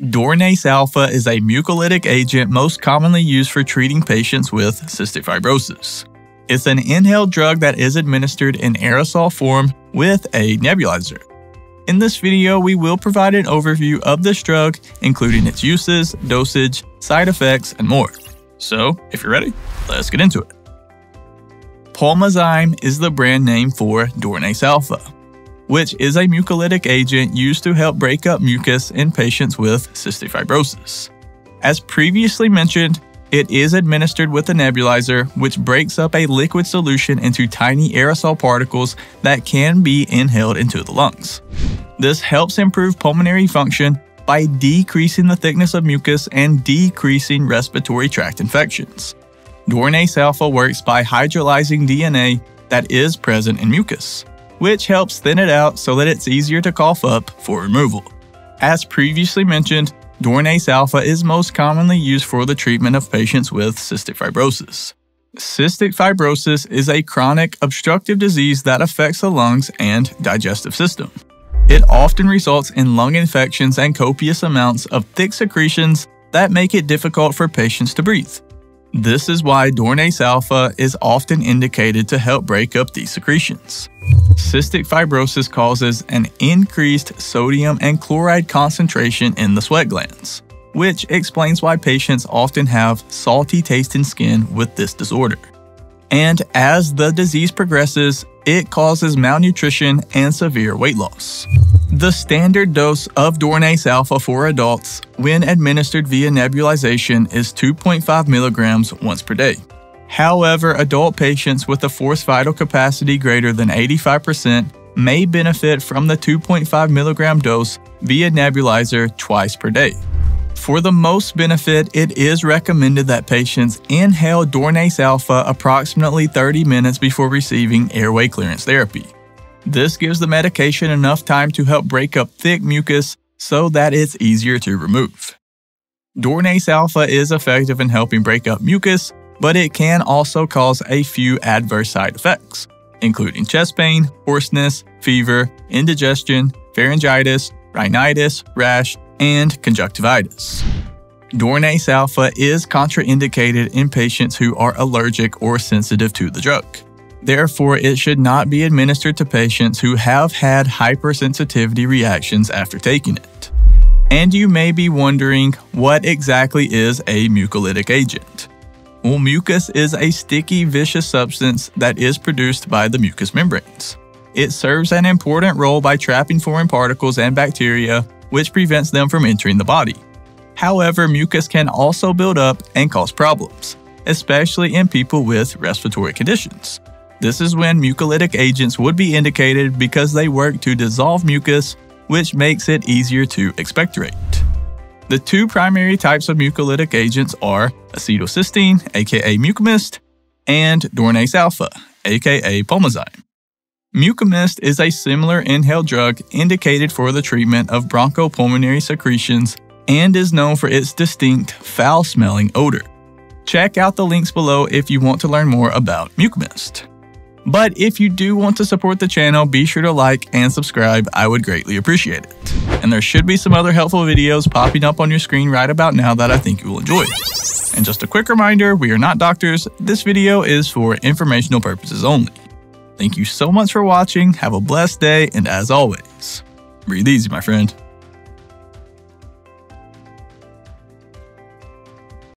Dornase alpha is a mucolytic agent most commonly used for treating patients with cystic fibrosis. It's an inhaled drug that is administered in aerosol form with a nebulizer. In this video, we will provide an overview of this drug, including its uses, dosage, side effects, and more. So, if you're ready, let's get into it. Pulmozyme is the brand name for Dornase alpha which is a mucolytic agent used to help break up mucus in patients with cystic fibrosis. As previously mentioned, it is administered with a nebulizer, which breaks up a liquid solution into tiny aerosol particles that can be inhaled into the lungs. This helps improve pulmonary function by decreasing the thickness of mucus and decreasing respiratory tract infections. Dornase alpha works by hydrolyzing DNA that is present in mucus which helps thin it out so that it's easier to cough up for removal. As previously mentioned, Dornase alpha is most commonly used for the treatment of patients with cystic fibrosis. Cystic fibrosis is a chronic obstructive disease that affects the lungs and digestive system. It often results in lung infections and copious amounts of thick secretions that make it difficult for patients to breathe. This is why Dornase alpha is often indicated to help break up these secretions. Cystic fibrosis causes an increased sodium and chloride concentration in the sweat glands, which explains why patients often have salty tasting skin with this disorder. And as the disease progresses, it causes malnutrition and severe weight loss. The standard dose of Dornase alpha for adults when administered via nebulization is 2.5 milligrams once per day. However, adult patients with a forced vital capacity greater than 85% may benefit from the 2.5 milligram dose via nebulizer twice per day. For the most benefit, it is recommended that patients inhale Dornase alpha approximately 30 minutes before receiving airway clearance therapy. This gives the medication enough time to help break up thick mucus so that it's easier to remove. Dornase alpha is effective in helping break up mucus, but it can also cause a few adverse side effects, including chest pain, hoarseness, fever, indigestion, pharyngitis, rhinitis, rash, and conjunctivitis. Dornase alpha is contraindicated in patients who are allergic or sensitive to the drug. Therefore, it should not be administered to patients who have had hypersensitivity reactions after taking it. And you may be wondering what exactly is a mucolytic agent? Well, mucus is a sticky, vicious substance that is produced by the mucous membranes. It serves an important role by trapping foreign particles and bacteria which prevents them from entering the body. However, mucus can also build up and cause problems, especially in people with respiratory conditions. This is when mucolytic agents would be indicated because they work to dissolve mucus, which makes it easier to expectorate. The two primary types of mucolytic agents are acetylcysteine, aka Mucomyst, and Dornase alpha, aka Pulmozyme. Mucomyst is a similar inhaled drug indicated for the treatment of bronchopulmonary secretions and is known for its distinct, foul smelling odor. Check out the links below if you want to learn more about Mucomyst. But if you do want to support the channel, be sure to like and subscribe, I would greatly appreciate it. And there should be some other helpful videos popping up on your screen right about now that I think you will enjoy. And just a quick reminder, we are not doctors, this video is for informational purposes only. Thank you so much for watching, have a blessed day, and as always, breathe easy, my friend.